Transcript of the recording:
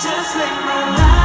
just make my life